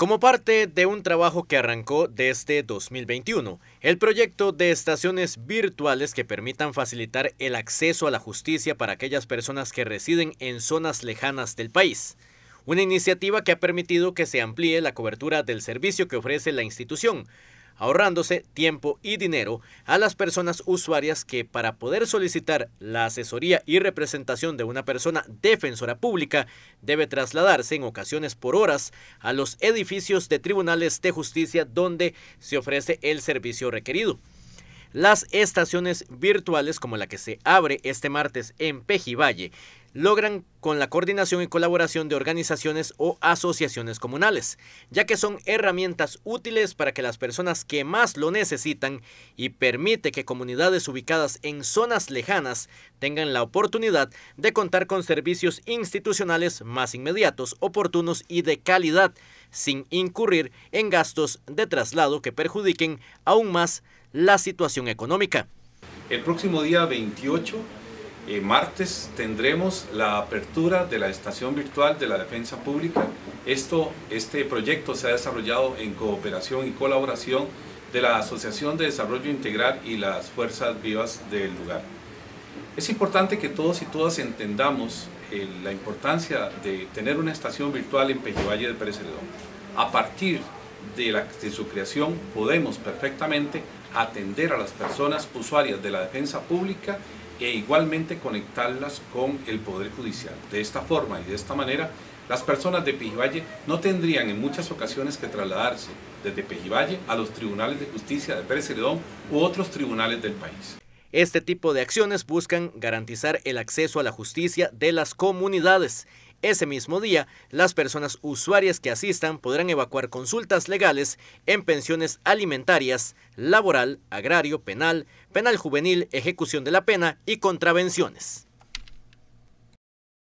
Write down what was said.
Como parte de un trabajo que arrancó desde 2021, el proyecto de estaciones virtuales que permitan facilitar el acceso a la justicia para aquellas personas que residen en zonas lejanas del país. Una iniciativa que ha permitido que se amplíe la cobertura del servicio que ofrece la institución, ahorrándose tiempo y dinero a las personas usuarias que para poder solicitar la asesoría y representación de una persona defensora pública debe trasladarse en ocasiones por horas a los edificios de tribunales de justicia donde se ofrece el servicio requerido. Las estaciones virtuales como la que se abre este martes en Pejivalle logran con la coordinación y colaboración de organizaciones o asociaciones comunales, ya que son herramientas útiles para que las personas que más lo necesitan y permite que comunidades ubicadas en zonas lejanas tengan la oportunidad de contar con servicios institucionales más inmediatos, oportunos y de calidad, sin incurrir en gastos de traslado que perjudiquen aún más la situación económica. El próximo día 28, eh, martes, tendremos la apertura de la estación virtual de la defensa pública. Esto, este proyecto se ha desarrollado en cooperación y colaboración de la Asociación de Desarrollo Integral y las Fuerzas Vivas del lugar. Es importante que todos y todas entendamos eh, la importancia de tener una estación virtual en Pejivalle de Pérez. A partir de, su creación podemos perfectamente atender a las personas usuarias de la defensa pública e igualmente conectarlas con el Poder Judicial. De esta forma y de esta manera, las personas de Pejivalle no tendrían en muchas ocasiones que trasladarse desde Pejivalle a los tribunales de justicia de Pérez Celedón u otros tribunales del país. Este tipo de acciones buscan garantizar el acceso a la justicia de las comunidades ese mismo día, las personas usuarias que asistan podrán evacuar consultas legales en pensiones alimentarias, laboral, agrario, penal, penal juvenil, ejecución de la pena y contravenciones.